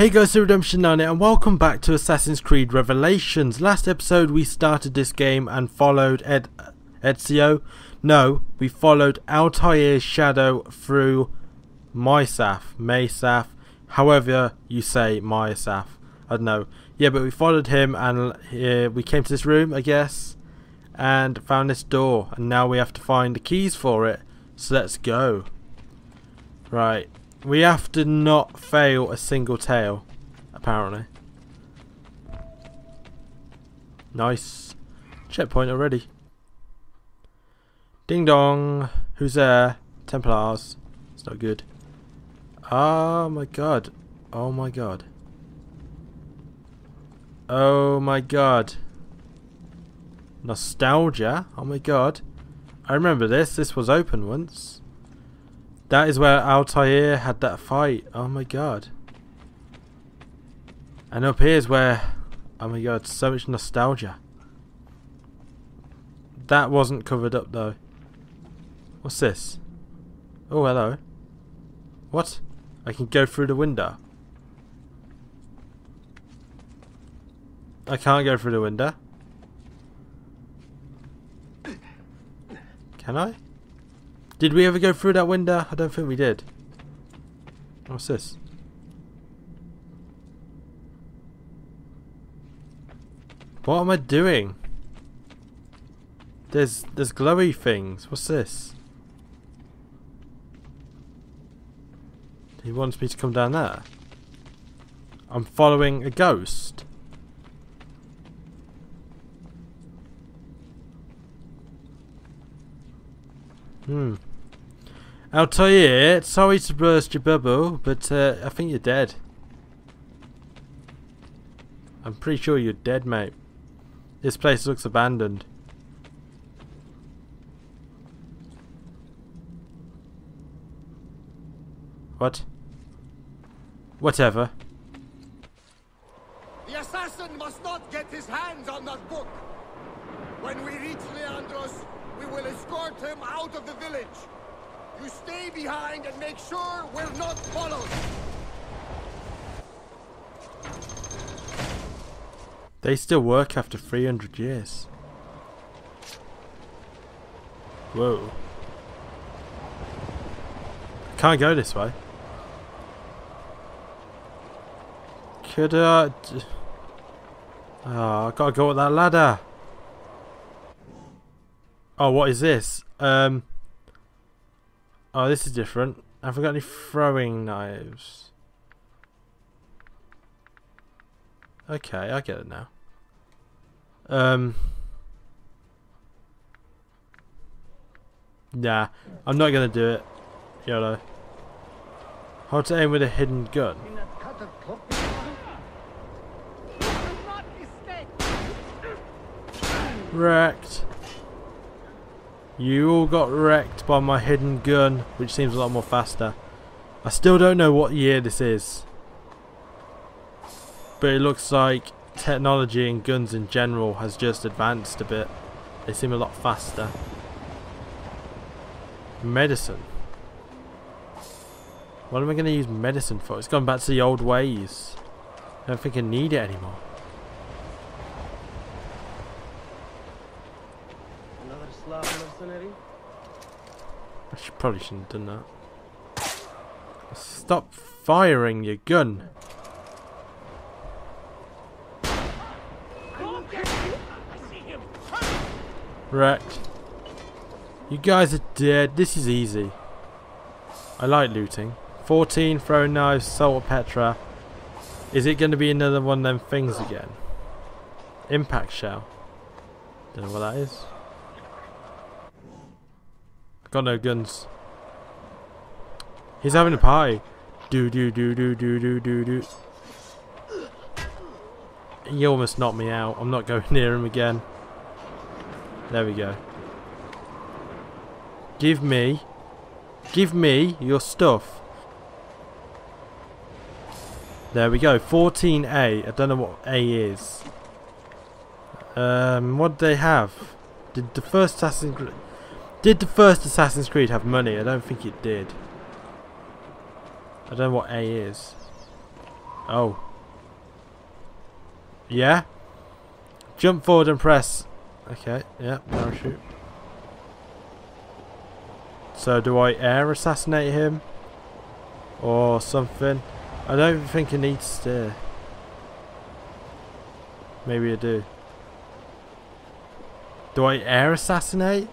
Hey guys, it's Redemption Nine and welcome back to Assassin's Creed Revelations. Last episode we started this game and followed Ed Ezio. No, we followed Altair's shadow through Mysaf, Maysaf, however you say Mysaf. I don't know. Yeah, but we followed him and uh, we came to this room, I guess, and found this door. And now we have to find the keys for it. So let's go. Right. We have to not fail a single tail, apparently. Nice. Checkpoint already. Ding dong. Who's there? Templars. It's not good. Oh my god. Oh my god. Oh my god. Nostalgia? Oh my god. I remember this. This was open once. That is where Altair had that fight. Oh my god. And up here is where... Oh my god, so much nostalgia. That wasn't covered up though. What's this? Oh, hello. What? I can go through the window. I can't go through the window. Can I? Did we ever go through that window? I don't think we did. What's this? What am I doing? There's there's glowy things. What's this? He wants me to come down there. I'm following a ghost. Hmm. Altair, sorry to burst your bubble, but uh, I think you're dead. I'm pretty sure you're dead, mate. This place looks abandoned. What? Whatever. The assassin must not get his hands on that book. When we reach Leandros, we will escort him out of the village. You stay behind and make sure we're not followed. They still work after 300 years. Whoa. Can't go this way. Could I... Oh, I gotta go up that ladder. Oh, what is this? Um... Oh, this is different. Have I got any throwing knives? Okay, I get it now. Um. Nah, I'm not gonna do it. YOLO. How to aim with a hidden gun? Wrecked. You all got wrecked by my hidden gun, which seems a lot more faster. I still don't know what year this is. But it looks like technology and guns in general has just advanced a bit. They seem a lot faster. Medicine. What am I going to use medicine for? It's gone back to the old ways. I don't think I need it anymore. I should, probably shouldn't have done that. Stop firing your gun. Wrecked. You guys are dead. This is easy. I like looting. 14 throwing knives, saltpeter. Is it going to be another one of them things again? Impact shell. Don't know what that is. Got no guns. He's having a party. Do do do do do do do do. He almost knocked me out. I'm not going near him again. There we go. Give me, give me your stuff. There we go. 14A. I don't know what A is. Um, what they have? Did the first Assassin's Creed... Did the first Assassin's Creed have money? I don't think it did. I don't know what A is. Oh. Yeah? Jump forward and press. Okay, yeah, parachute. So do I air assassinate him? Or something? I don't think it needs to. Maybe I do. Do I air assassinate?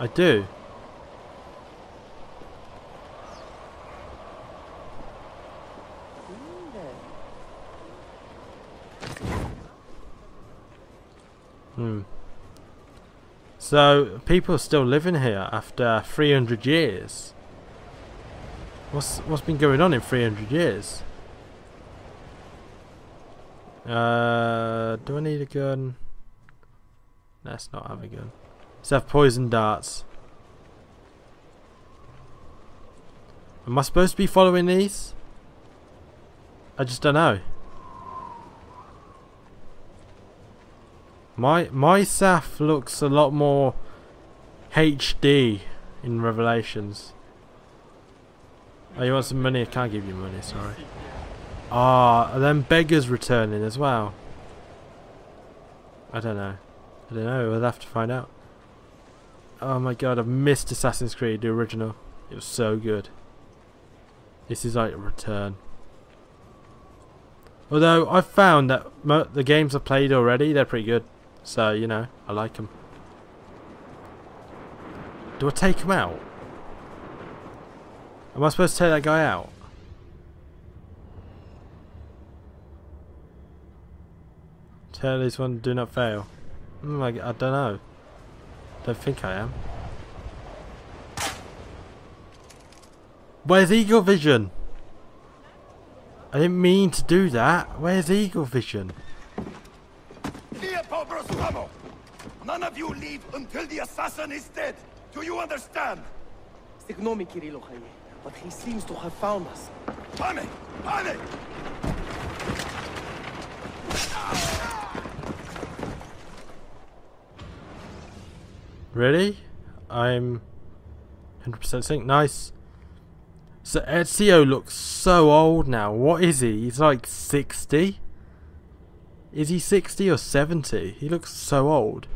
I do. Hmm. So people are still living here after 300 years. What's what's been going on in 300 years? Uh, do I need a gun? Let's not have a gun. Let's have poison darts. Am I supposed to be following these? I just don't know. My my Saf looks a lot more HD in Revelations. Oh, you want some money? I can't give you money, sorry. Ah, and then beggars returning as well. I don't know. I don't know. We'll have to find out. Oh my god, I've missed Assassin's Creed, the original. It was so good. This is like a return. Although I've found that the games I've played already, they're pretty good. So, you know, I like them. Do I take him out? Am I supposed to take that guy out? Tell this one do not fail. Mm, I, I don't know. Don't think I am. Where's Eagle Vision? I didn't mean to do that. Where's Eagle Vision? None of you leave until the assassin is dead. Do you understand? Ignore me, Kirilo but he seems to have found us. Pane! Pane! Ah! Ready? I'm 100% sync. Nice. So Ezio looks so old now. What is he? He's like 60? Is he 60 or 70? He looks so old.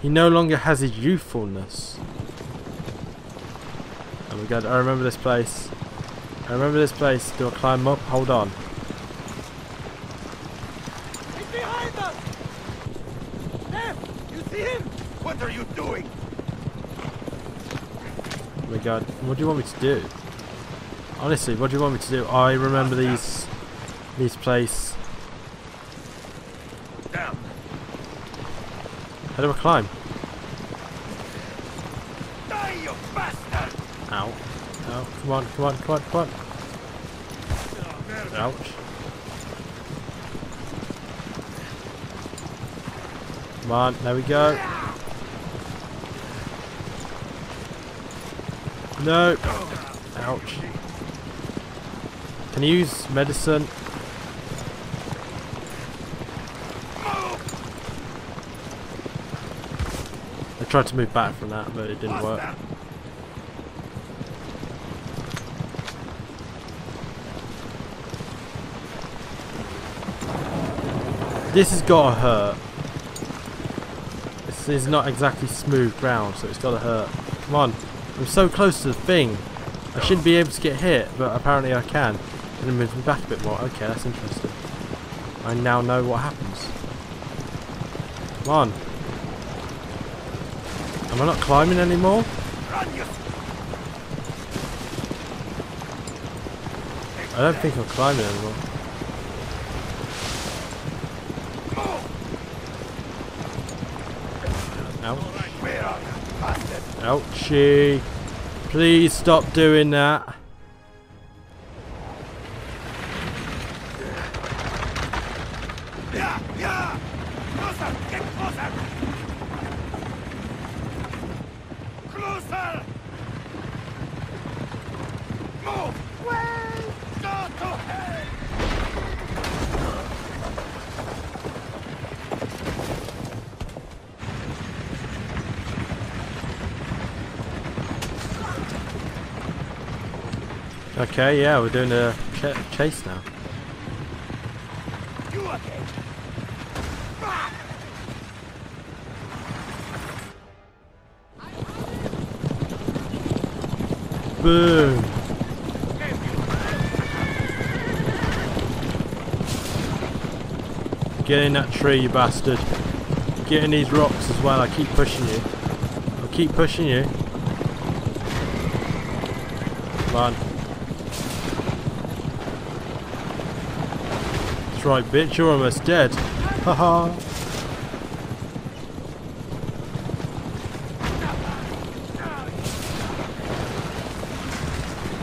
He no longer has his youthfulness. Oh my god, I remember this place. I remember this place. Do I climb up? Hold on. He's behind us! There! You see him? What are you doing? Oh my god, what do you want me to do? Honestly, what do you want me to do? I remember these these place. Down. How do I climb? Die, you bastard! Ow. Ow. Come on, come on, come on, come on. Oh, Ouch. Come on, there we go. No. Ouch. Can you use medicine? I tried to move back from that, but it didn't work. This has got to hurt. This is not exactly smooth ground, so it's got to hurt. Come on. I'm so close to the thing. I shouldn't be able to get hit, but apparently I can. And it moves me back a bit more. Okay, that's interesting. I now know what happens. Come on. Am I not climbing anymore? I don't think I'm climbing anymore. Ouchie. Please stop doing that. Yeah, yeah! Closer! Get closer! Closer! Move! Wait! Go to hell! Okay, yeah, we're doing a ch chase now. Boom! Get in that tree, you bastard. Get in these rocks as well, I keep pushing you. I'll keep pushing you. Come on. Right, bitch, you're almost dead. Haha.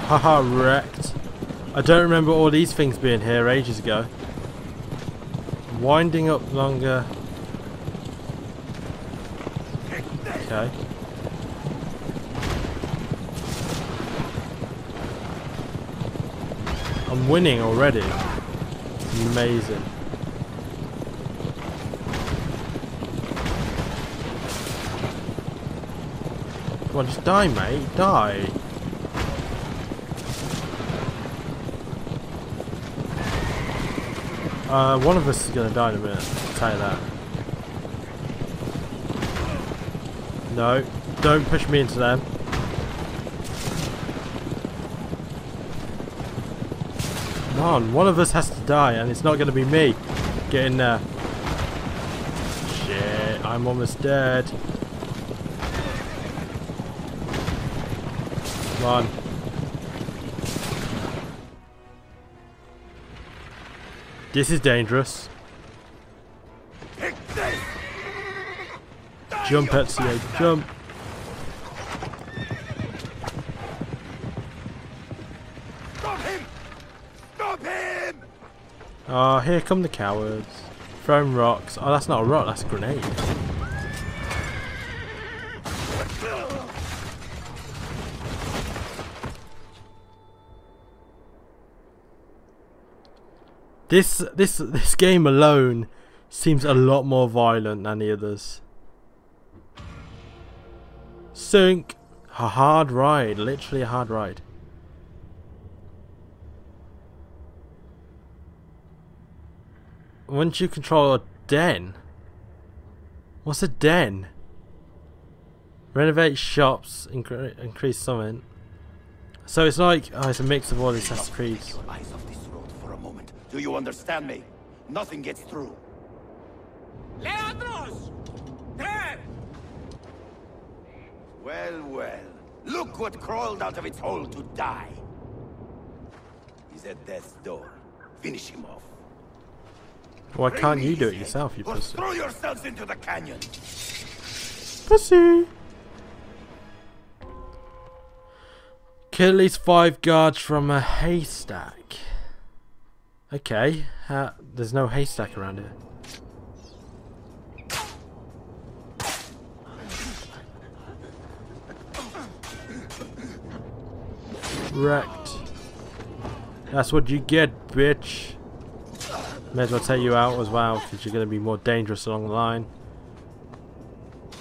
Haha, wrecked. I don't remember all these things being here ages ago. Winding up longer. Okay. I'm winning already. Amazing. Come on, just die, mate. Die. Uh, one of us is gonna die in a minute. I'll tell you that. No, don't push me into them. On, one of us has to die, and it's not gonna be me. Get in there. Shit, I'm almost dead. Come on. This is dangerous. Jump, Ezio, jump. Stop him! Stop him! Oh, here come the cowards. Throwing rocks. Oh, that's not a rock, that's a grenade. This this this game alone seems a lot more violent than the others. Sync. A hard ride, literally a hard ride. Once you control a den. What's a den? Renovate shops, incre increase summon. So it's like, oh, it's a mix of all these Assassin's Creeds. Your eyes off this road for a moment. Do you understand me? Nothing gets through. Leandros! There! Well, well. Look what crawled out of its hole to die. He's at death's door. Finish him off. Why can't you do it yourself, you pussy? throw yourselves into the canyon. Pussy! Kill at least five guards from a haystack. Okay, uh, there's no haystack around here. Wrecked. That's what you get, bitch. May as well take you out as well, because you're going to be more dangerous along the line.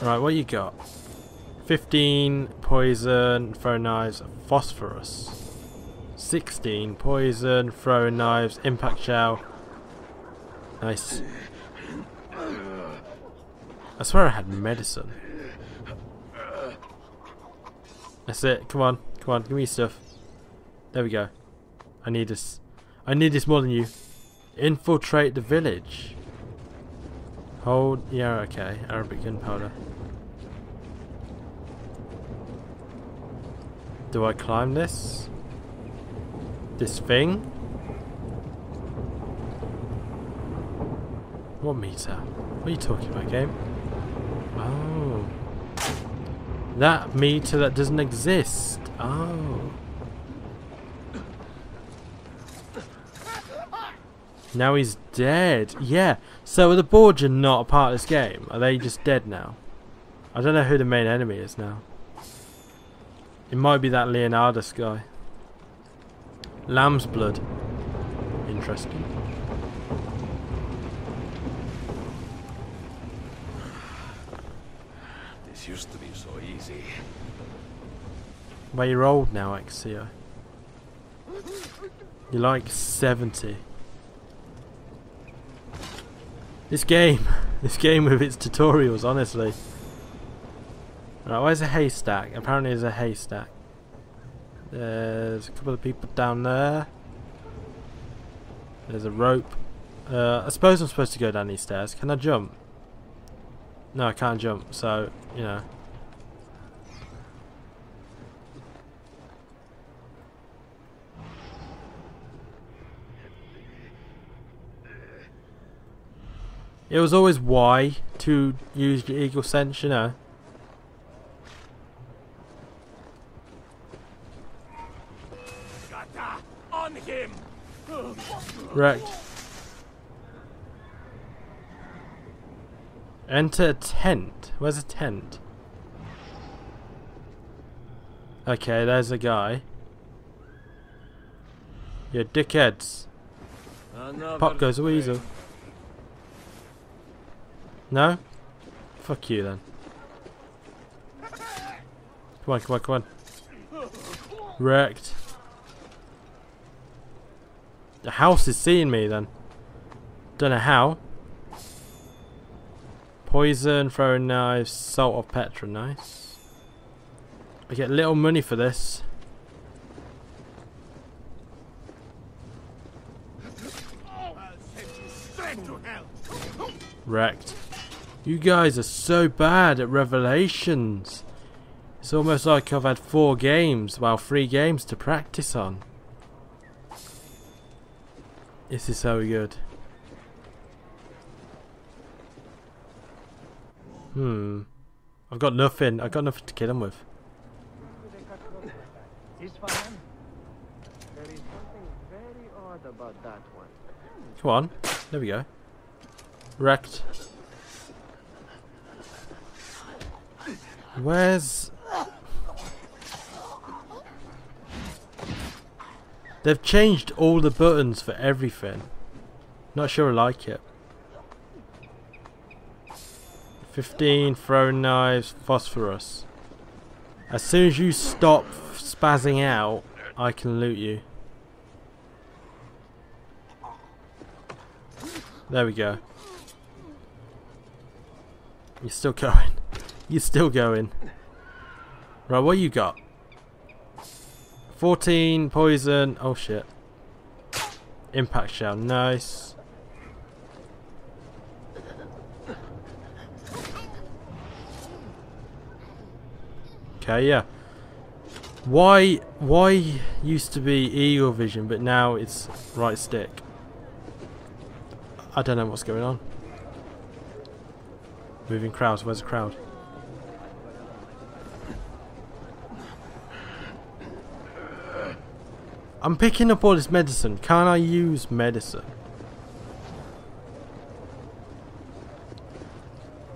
Right, what you got? 15 poison, throwing knives, phosphorus. 16 poison, throwing knives, impact shell. Nice. I swear I had medicine. That's it. Come on. Come on. Give me stuff. There we go. I need this. I need this more than you. Infiltrate the village. Hold. Yeah, okay. Arabic gunpowder. Do I climb this? This thing? What meter? What are you talking about, game? Oh. That meter that doesn't exist. Oh. Now he's dead. Yeah. So are the Borgia not a part of this game? Are they just dead now? I don't know who the main enemy is now. It might be that Leonardus guy. Lamb's blood. Interesting. This used to be so easy. Well, you're old now, Ezio. You're like 70. This game, this game with its tutorials, honestly. Right, where's a haystack? Apparently there's a haystack. There's a couple of people down there. There's a rope. Uh, I suppose I'm supposed to go down these stairs. Can I jump? No, I can't jump, so, you know. It was always Y to use your eagle sense, you know. On him! Wrecked. Enter a tent. Where's a tent? Okay, there's a guy. You dickheads. Pop goes a weasel. No? Fuck you then. Come on, come on, come on. Wrecked. The house is seeing me then. Don't know how. Poison, throwing knives, salt of Petra, nice. I get little money for this. Wrecked. You guys are so bad at Revelations. It's almost like I've had four games, well, three games to practice on. This is so good. Hmm. I've got nothing. I've got nothing to kill him with. This one? There is something very odd about that one. Come on. There we go. Wrecked. Where's... They've changed all the buttons for everything. Not sure I like it. 15 throwing knives, phosphorus. As soon as you stop spazzing out, I can loot you. There we go. You're still going. You're still going. Right, what you got? 14 poison. Oh shit. Impact shell. Nice. Okay, yeah. Why why used to be eagle vision but now it's right stick? I don't know what's going on. Moving crowds, where's the crowd? I'm picking up all this medicine. Can't I use medicine?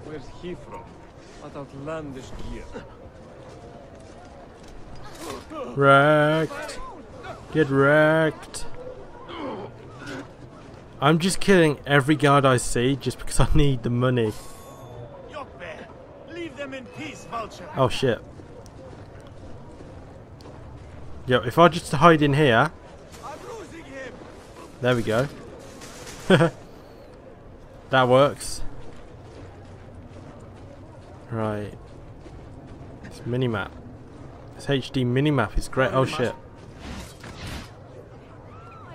Where's he from? What outlandish gear? Wrecked. Get wrecked. I'm just killing every guard I see just because I need the money. Yokbe, leave them in peace, Vulture! Oh shit. Yo, if I just hide in here, there we go. that works. Right. This minimap. This HD minimap is great. Oh shit.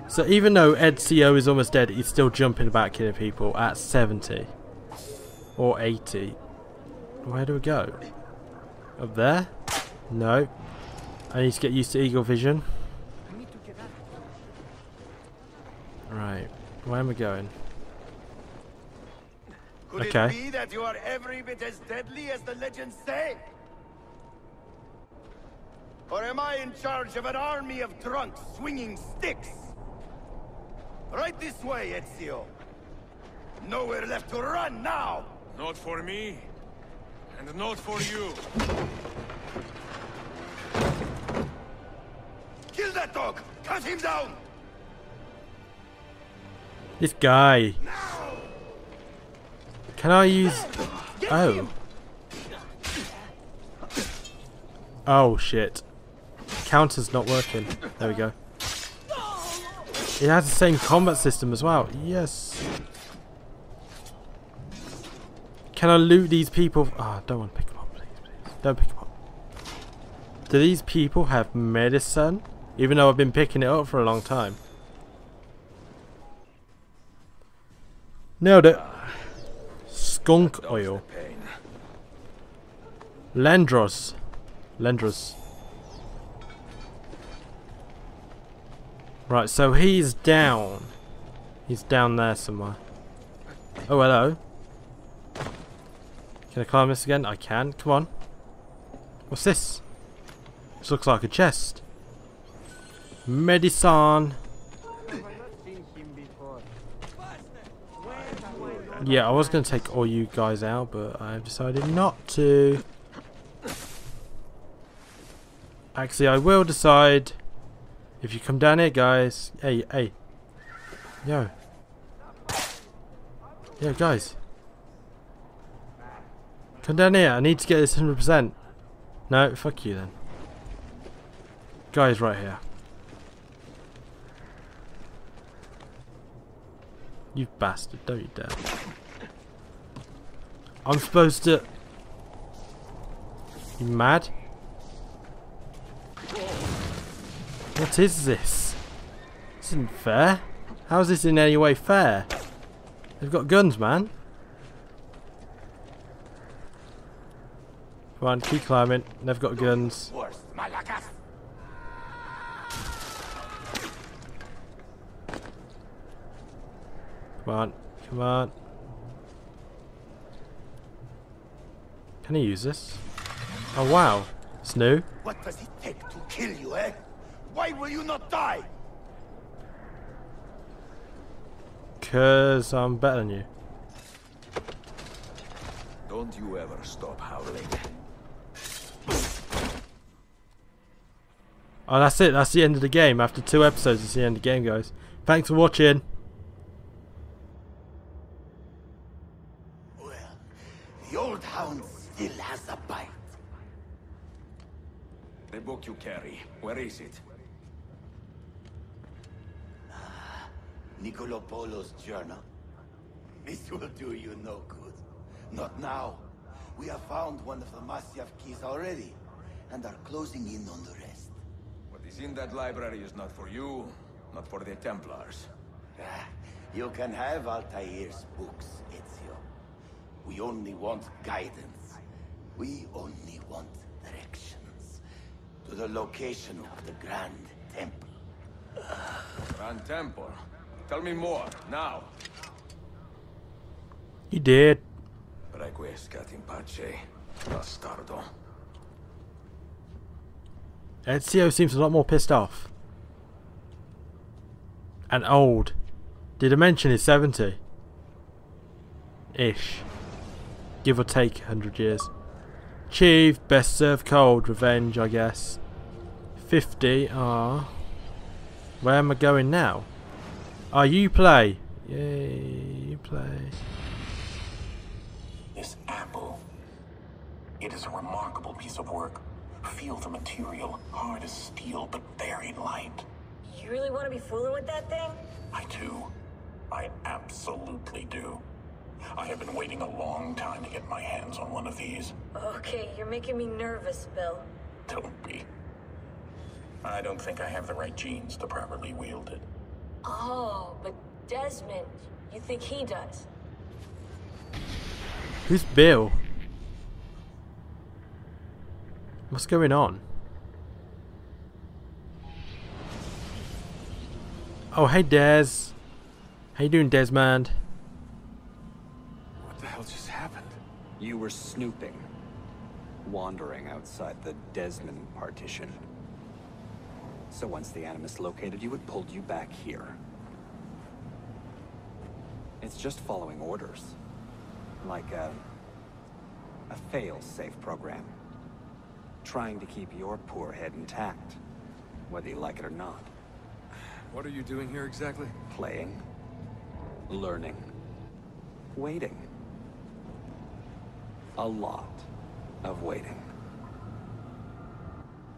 So even though Ezio is almost dead, he's still jumping about killing people at 70. Or 80. Where do we go? Up there? No. I need to get used to eagle vision. I need to get out. Right. Where am I going? Could Okay. it be that you are every bit as deadly as the legends say? Or am I in charge of an army of drunks swinging sticks? Right this way, Ezio. Nowhere left to run now! Not for me, and not for you. That dog! Cut him down! This guy. Can I use... Oh. Oh shit. Counter's not working. There we go. It has the same combat system as well. Yes. Can I loot these people? Ah, oh, don't want to pick them up, please, please. Don't pick them up. Do these people have medicine? Even though I've been picking it up for a long time. Nailed it. Skunk oil. Lendros. Lendros. Right, so he's down. He's down there somewhere. Oh, hello. Can I climb this again? I can. Come on. What's this? This looks like a chest. Medicine. Yeah, I was going to take all you guys out, but I've decided not to. Actually, I will decide if you come down here, guys. Hey, hey. Yo. Yo, guys. Come down here. I need to get this 100%. No, fuck you then. Guys right here. You bastard, don't you dare. I'm supposed to... You mad? What is this? This isn't fair. How is this in any way fair? They've got guns, man. Come on, keep climbing. They've got guns. Come on, come on. Can he use this? Oh wow, it's new. What does it take to kill you, eh? Why will you not die? Cause I'm better than you. Don't you ever stop howling. Oh, that's it. That's the end of the game. After two episodes, it's the end of the game, guys. Thanks for watching. Where is it? Niccolo Polo's journal. This will do you no good. Not now. We have found one of the Masyaf keys already, and are closing in on the rest. What is in that library is not for you, not for the Templars. Ah, You can have Altair's books, Ezio. We only want guidance. We only want. To the location of the Grand Temple. Grand Temple. Tell me more, now. You did. Requiescat in pace, bastardo. Uh, Ezio seems a lot more pissed off. And old. Did I mention he's 70? Ish. Give or take 100 years. Achieved. Best served cold. Revenge, I guess. 50. Ah. Where am I going now? Ah, Uplay. Yay, Uplay. This apple. It is a remarkable piece of work. Feel the material, hard as steel, but very light. You really want to be fooling with that thing? I do. I absolutely do. I have been waiting a long time to get my hands on one of these. Okay, you're making me nervous, Bill. Don't be. I don't think I have the right genes to properly wield it. Oh, but Desmond, you think he does? Who's Bill? What's going on? Oh, hey Des. How you doing, Desmond? What the hell just happened? You were snooping. Wandering outside the Desmond partition. So once the Animus located you, it pulled you back here. It's just following orders. Like a... a fail-safe program. Trying to keep your poor head intact. Whether you like it or not. What are you doing here exactly? Playing. Learning. Waiting. A lot of waiting.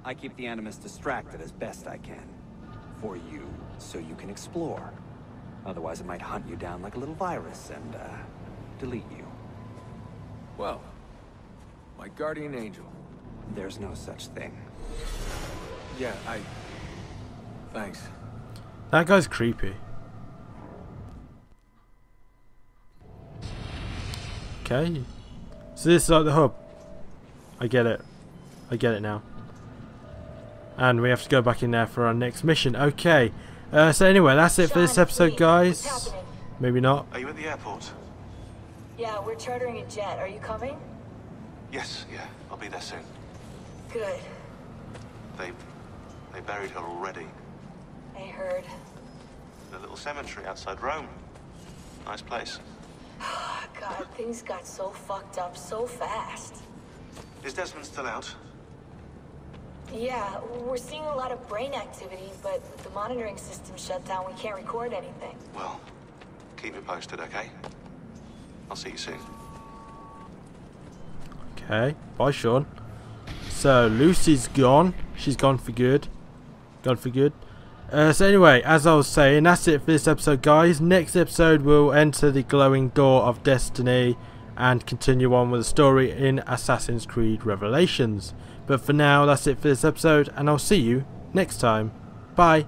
I keep the Animus distracted as best I can. for you so you can explore. Otherwise, it might hunt you down like a little virus and, uh, delete you. Well, my guardian angel. There's no such thing. Yeah, I... Thanks. That guy's creepy. Okay. So this is like the hub. I get it. I get it now. And we have to go back in there for our next mission. Okay. Uh, so anyway, that's it for this episode, guys. Maybe not. Are you at the airport? Yeah, we're chartering a jet. Are you coming? Yes, yeah. I'll be there soon. Good. They... they buried her already. I heard. The little cemetery outside Rome. Nice place. God, things got so fucked up so fast. Is Desmond still out? Yeah, we're seeing a lot of brain activity, but with the monitoring system shut down, we can't record anything. Well, keep me posted, okay? I'll see you soon. Okay. Bye, Sean. So Lucy's gone. She's gone for good. Gone for good. Uh, so anyway, as I was saying, that's it for this episode, guys. Next episode, we'll enter the glowing door of destiny and continue on with the story in Assassin's Creed Revelations. But for now, that's it for this episode, and I'll see you next time. Bye.